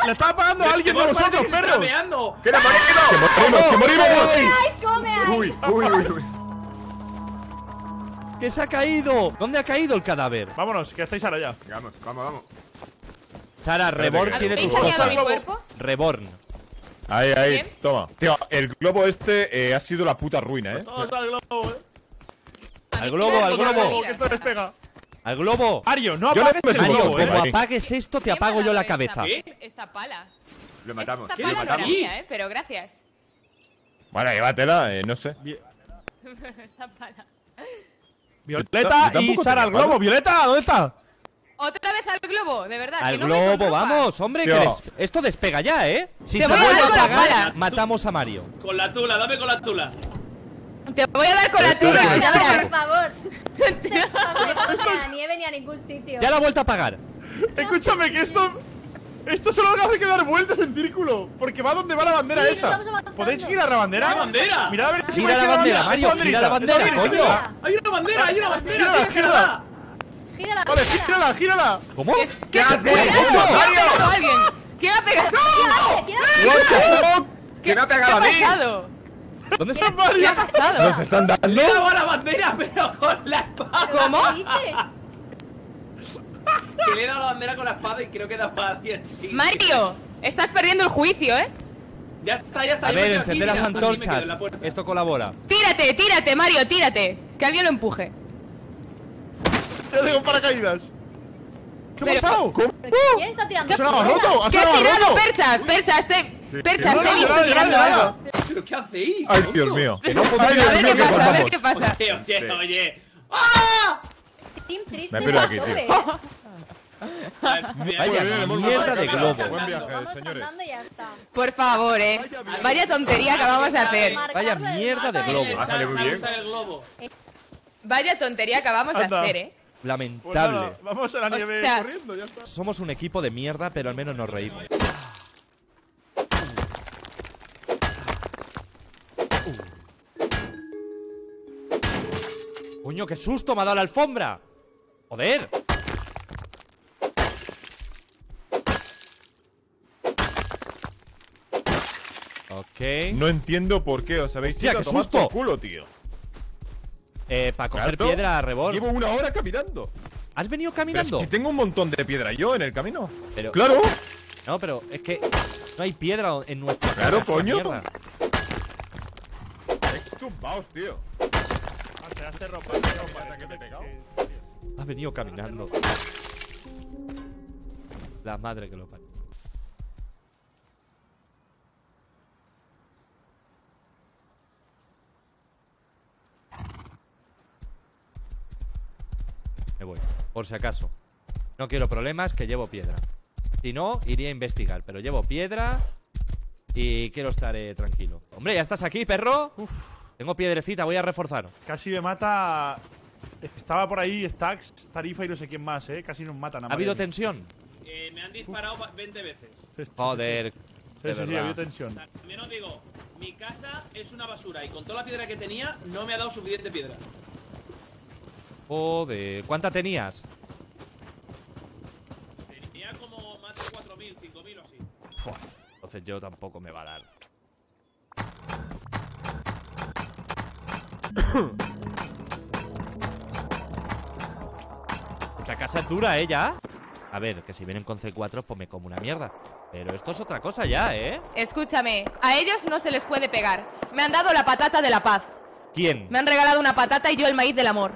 [SPEAKER 2] ¡Le está pagando a alguien de vosotros,
[SPEAKER 5] parece que se está
[SPEAKER 2] perros!
[SPEAKER 5] meando.
[SPEAKER 3] ¡Que nos
[SPEAKER 9] ¡Que
[SPEAKER 3] morimos!
[SPEAKER 9] morimos, que morimos!
[SPEAKER 3] Uy, uy, uy, uy.
[SPEAKER 1] ¡Que se ha caído! ¿Dónde ha caído el cadáver?
[SPEAKER 2] Vámonos, que estáis ahora ya.
[SPEAKER 3] Vamos, vamos, vamos.
[SPEAKER 1] Sara, Reborn tiene
[SPEAKER 6] ¿Habéis
[SPEAKER 1] tus
[SPEAKER 6] mi
[SPEAKER 1] cosas.
[SPEAKER 6] cuerpo?
[SPEAKER 1] Reborn.
[SPEAKER 9] Ahí, ahí, toma. Tío, el globo este eh, ha sido la puta ruina, ¿eh?
[SPEAKER 2] Vamos al globo, eh.
[SPEAKER 1] Al globo, al globo.
[SPEAKER 6] mira.
[SPEAKER 2] Que esto despega.
[SPEAKER 1] Al globo.
[SPEAKER 2] Ario, no apagues el
[SPEAKER 9] subo,
[SPEAKER 2] globo,
[SPEAKER 1] Como
[SPEAKER 2] eh.
[SPEAKER 9] ahí.
[SPEAKER 1] apagues esto, te
[SPEAKER 6] ¿Quién me
[SPEAKER 1] apago yo la cabeza.
[SPEAKER 6] Esta, esta pala.
[SPEAKER 3] Lo matamos.
[SPEAKER 6] Esta pala no mía, eh, pero gracias.
[SPEAKER 9] Bueno, llévatela, eh, no sé. [LAUGHS]
[SPEAKER 6] esta pala.
[SPEAKER 2] Violeta y Sara al globo. Violeta, ¿dónde está?
[SPEAKER 6] Otra vez al globo, de verdad.
[SPEAKER 1] Al
[SPEAKER 6] que no
[SPEAKER 1] globo, vamos, hombre. que des- Esto despega ya, ¿eh? Si
[SPEAKER 6] Te
[SPEAKER 1] se vuelve a apagar,
[SPEAKER 6] pala.
[SPEAKER 1] matamos a Mario.
[SPEAKER 5] Con la tula, dame con la tula.
[SPEAKER 6] Te voy a dar con la
[SPEAKER 7] Espera,
[SPEAKER 6] tula,
[SPEAKER 7] espera,
[SPEAKER 6] ya
[SPEAKER 4] No,
[SPEAKER 6] verás.
[SPEAKER 4] por favor. [LAUGHS] No ni a la nieve ni a ningún sitio.
[SPEAKER 1] Ya la ha vuelto a apagar.
[SPEAKER 2] Escúchame, que esto. Esto solo hace que dar vueltas en círculo. Porque va donde va la bandera
[SPEAKER 4] Sí,
[SPEAKER 2] esa. ¿Podéis seguir a la bandera?
[SPEAKER 5] ¿Qué bandera?
[SPEAKER 2] Mirad a ver si
[SPEAKER 1] Mira la bandera, Mario, mira la bandera, coño.
[SPEAKER 5] Hay una bandera, hay una bandera,
[SPEAKER 2] Gírala, gírala.
[SPEAKER 4] Gírala,
[SPEAKER 2] Vale,
[SPEAKER 4] gírala.
[SPEAKER 2] gírala.
[SPEAKER 1] ¿Cómo?
[SPEAKER 6] ¿Qué haces? ¿Quién ha pegado a alguien? ¿Quién ha pegado?
[SPEAKER 7] ¿Quién me ha
[SPEAKER 6] ¿Qué
[SPEAKER 7] pegado
[SPEAKER 6] ha
[SPEAKER 7] a mí?
[SPEAKER 1] ¿Dónde está
[SPEAKER 6] ¿Qué
[SPEAKER 1] Mario?
[SPEAKER 6] ha pasado?
[SPEAKER 7] ¿Nos están dando?
[SPEAKER 5] Le he dado a la bandera, pero con la espada.
[SPEAKER 6] ¿Cómo?
[SPEAKER 4] ¿Qué?
[SPEAKER 5] Que le he dado la bandera con la espada y creo que he dado a alguien. sí.
[SPEAKER 6] Mario, estás perdiendo el juicio, ¿eh?
[SPEAKER 5] Ya está, ya está.
[SPEAKER 1] A
[SPEAKER 5] yo
[SPEAKER 1] ver, encender las antorchas. Esto colabora.
[SPEAKER 6] Tírate, tírate, Mario, tírate. Que alguien lo empuje.
[SPEAKER 2] Ya tengo paracaídas. ¿Qué ha pasado?
[SPEAKER 4] ¿Quién está tirando?
[SPEAKER 2] ¿Se lo ha? ¿Ha
[SPEAKER 6] ¿Qué has
[SPEAKER 2] sonado
[SPEAKER 6] tirado? Perchas? Perchas, te... Perchas,
[SPEAKER 2] No,
[SPEAKER 6] te he
[SPEAKER 2] no,
[SPEAKER 6] visto
[SPEAKER 2] no, no,
[SPEAKER 6] tirando
[SPEAKER 2] no, no, no.
[SPEAKER 6] algo.
[SPEAKER 5] ¿Pero qué hacéis?
[SPEAKER 7] Ay,
[SPEAKER 5] tonto?
[SPEAKER 7] Dios mío.
[SPEAKER 1] Que no
[SPEAKER 6] A ver qué pasa, a ver
[SPEAKER 7] vamos.
[SPEAKER 6] qué pasa.
[SPEAKER 5] Oye, oye,
[SPEAKER 7] Sí.
[SPEAKER 5] oye. ¡Ah!
[SPEAKER 4] Team triste
[SPEAKER 7] Me piro
[SPEAKER 4] a
[SPEAKER 7] aquí,
[SPEAKER 4] tope,
[SPEAKER 7] tío.
[SPEAKER 1] Vaya mierda de globo.
[SPEAKER 7] Buen viaje,
[SPEAKER 4] Vamos
[SPEAKER 7] señores.
[SPEAKER 6] Por favor, eh. Vaya tontería que acabamos de hacer.
[SPEAKER 1] Vaya mierda de globo.
[SPEAKER 7] Ha salido muy bien.
[SPEAKER 6] Vaya tontería que acabamos de
[SPEAKER 2] Anda.
[SPEAKER 6] hacer, eh.
[SPEAKER 2] Pues nada,
[SPEAKER 1] Lamentable.
[SPEAKER 2] vamos a la nieve
[SPEAKER 6] sea-
[SPEAKER 2] corriendo, ya está.
[SPEAKER 1] Somos un equipo de mierda, pero al menos nos reímos. Coño, qué susto me ha dado la alfombra. Joder. Ok.
[SPEAKER 7] No entiendo por qué os habéis
[SPEAKER 1] Hostia,
[SPEAKER 7] ido
[SPEAKER 1] qué susto.
[SPEAKER 7] por culo, tío.
[SPEAKER 1] Eh, para coger piedra a rebol.
[SPEAKER 7] Llevo una hora caminando.
[SPEAKER 1] ¿Has venido
[SPEAKER 7] Pero es
[SPEAKER 1] caminando?
[SPEAKER 7] que tengo un montón de piedra yo en el camino.
[SPEAKER 1] Pero-
[SPEAKER 7] Claro.
[SPEAKER 1] No, pero es que no hay piedra en nuestra
[SPEAKER 7] Claro, coño.
[SPEAKER 1] mierda.
[SPEAKER 7] Es tumbaos, tío.
[SPEAKER 2] Hazte ropa, ropa.
[SPEAKER 7] Hasta que me he pegado.
[SPEAKER 1] Ha venido caminando. La madre que lo parió. Me voy, por si acaso. No quiero problemas, que llevo piedra. Si no, iría a investigar, pero llevo piedra y quiero estar eh, tranquilo. Hombre, ¿ya estás aquí, perro? Tengo piedrecita, voy a reforzar.
[SPEAKER 2] Casi me mata. Estaba por ahí Stacks, Tarifa y no sé quién más, eh. Casi nos matan. a
[SPEAKER 1] ¿Ha habido tensión?
[SPEAKER 5] Eh, me han disparado va- 20 veces.
[SPEAKER 1] Joder.
[SPEAKER 2] Sí, sí, sí, ha habido tensión.
[SPEAKER 5] También os digo, mi casa es una basura y con toda la piedra que tenía no me ha dado suficiente piedra.
[SPEAKER 1] Joder. ¿Cuánta tenías?
[SPEAKER 5] Tenía como más de 4.000, 5.000 o así.
[SPEAKER 1] Entonces yo tampoco me va a dar. [COUGHS] Esta casa es dura, ¿eh? Ya. A ver, que si vienen con C4, pues me como una mierda. Pero esto es otra cosa ya, ¿eh?
[SPEAKER 6] Escúchame, a ellos no se les puede pegar. Me han dado la patata de la paz.
[SPEAKER 1] ¿Quién?
[SPEAKER 6] Me han regalado una patata y yo el maíz del amor.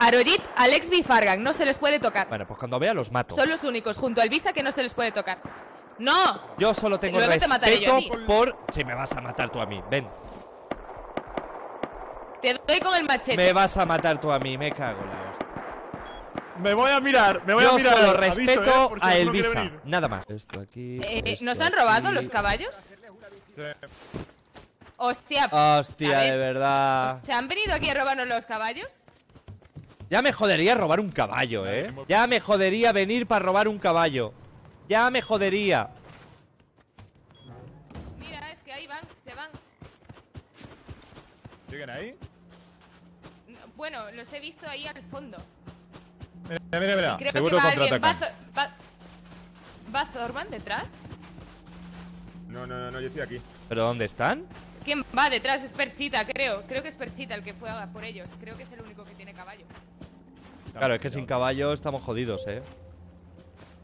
[SPEAKER 6] Arojit, Alexby y Fargan, no se les puede tocar.
[SPEAKER 1] Bueno, pues cuando vea los mato.
[SPEAKER 6] Son los únicos, junto al Visa, que no se les puede tocar. ¡No!
[SPEAKER 1] Yo solo tengo
[SPEAKER 6] Luego te
[SPEAKER 1] respeto
[SPEAKER 6] ti.
[SPEAKER 1] por... Si me vas a matar tú a mí. Ven.
[SPEAKER 6] Te doy con el machete.
[SPEAKER 1] Me vas a matar tú a mí. Me cago en la hostia.
[SPEAKER 2] Me voy a mirar, me voy
[SPEAKER 1] Yo
[SPEAKER 2] a mirar.
[SPEAKER 1] solo
[SPEAKER 2] aviso,
[SPEAKER 1] respeto
[SPEAKER 2] eh, si
[SPEAKER 1] a Elvisa. Nada más. Esto aquí.
[SPEAKER 6] Eh,
[SPEAKER 1] esto
[SPEAKER 6] ¿Nos han robado
[SPEAKER 1] aquí.
[SPEAKER 6] los caballos?
[SPEAKER 7] Sí.
[SPEAKER 6] Hostia.
[SPEAKER 1] Hostia,
[SPEAKER 6] ver.
[SPEAKER 1] de verdad.
[SPEAKER 6] ¿Se han venido aquí a robarnos los caballos?
[SPEAKER 1] Ya me jodería robar un caballo, ¿eh? Ya me jodería venir para robar un caballo. Ya me jodería.
[SPEAKER 6] Mira, es que ahí van, se van.
[SPEAKER 7] ¿Siguen ahí?
[SPEAKER 6] Bueno, los he visto ahí al fondo.
[SPEAKER 7] Mira, mira, mira.
[SPEAKER 6] Creo
[SPEAKER 7] Seguro
[SPEAKER 6] que va alguien. ¿Va, va- ¿Va Zorban detrás?
[SPEAKER 3] No, no, no, no, yo estoy aquí.
[SPEAKER 1] ¿Pero dónde están?
[SPEAKER 6] ¿Quién va detrás? Es Perchita, creo. Creo que es Perchita el que fue a por ellos. Creo que es el único que tiene caballo.
[SPEAKER 1] Claro, es que sin caballo estamos jodidos, ¿eh?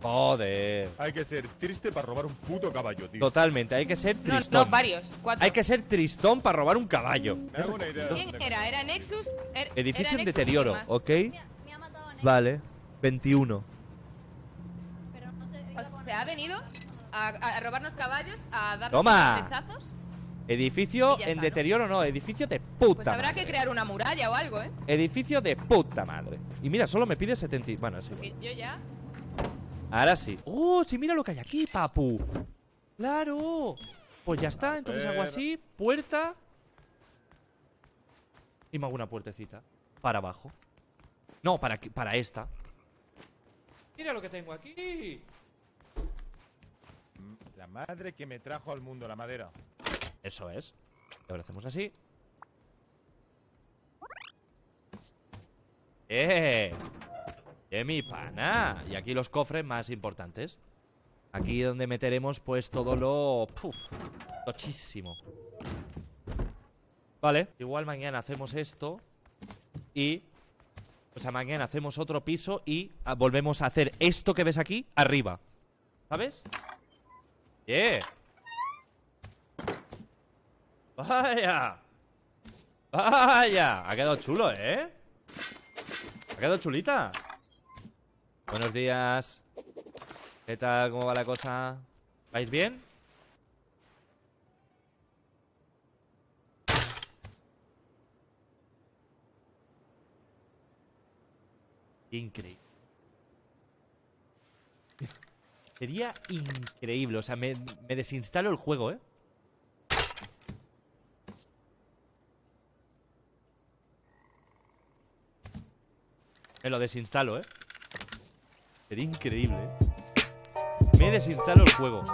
[SPEAKER 1] Joder.
[SPEAKER 7] Hay que ser triste para robar un puto caballo, tío.
[SPEAKER 1] Totalmente, hay que ser
[SPEAKER 6] No,
[SPEAKER 1] tristón.
[SPEAKER 6] no, varios. Cuatro.
[SPEAKER 1] Hay que ser tristón para robar un caballo.
[SPEAKER 7] Me hago una idea de
[SPEAKER 6] ¿Quién era? ¿Era Nexus? Er-
[SPEAKER 1] Edificio
[SPEAKER 6] era
[SPEAKER 1] en
[SPEAKER 6] Nexus
[SPEAKER 1] deterioro? ¿ok?
[SPEAKER 4] Me, ha- me ha matado a Nexus,
[SPEAKER 1] Vale. 21.
[SPEAKER 4] pero no sé.
[SPEAKER 6] O sea, ha venido a, a robarnos caballos, a darnos
[SPEAKER 1] Toma.
[SPEAKER 6] flechazos.
[SPEAKER 1] Edificio en
[SPEAKER 6] está, ¿no?
[SPEAKER 1] deterioro, no. Edificio de puta
[SPEAKER 6] Pues habrá
[SPEAKER 1] madre.
[SPEAKER 6] que crear una muralla o algo, ¿eh?
[SPEAKER 1] Edificio de puta madre. Y mira, solo me pide 70. y- Bueno, es igual.
[SPEAKER 6] Que yo ya.
[SPEAKER 1] Ahora sí. ¡Oh! Sí, mira lo que hay aquí, papu. ¡Claro! Pues ya está. Entonces hago así. Puerta. Y me hago una puertecita. Para abajo. No, para, aquí- para esta. Mira lo que tengo aquí.
[SPEAKER 7] La madre que me trajo al mundo, la madera.
[SPEAKER 1] Eso es. Y ahora hacemos así. ¡Eh! ¡Eh, mi pana! Y aquí los cofres más importantes. Aquí donde meteremos pues todo lo... Puf, tochísimo. Vale. Igual mañana hacemos esto. Y... O sea, mañana hacemos otro piso y ah, volvemos a hacer esto que ves aquí arriba. ¿Sabes? ¡Eh! ¡Vaya! ¡Vaya! Ha quedado chulo, ¿eh? Ha quedado chulita. Buenos días. ¿Qué tal? ¿Cómo va la cosa? ¿Vais bien? Increíble. Sería increíble. O sea, me, desinstalo el juego, ¿eh? Me lo desinstalo, ¿eh? Sería increíble, ¿eh? Me desinstalo el juego.